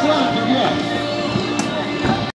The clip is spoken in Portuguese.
pro